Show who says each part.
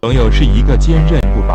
Speaker 1: 朋友是一个坚韧不拔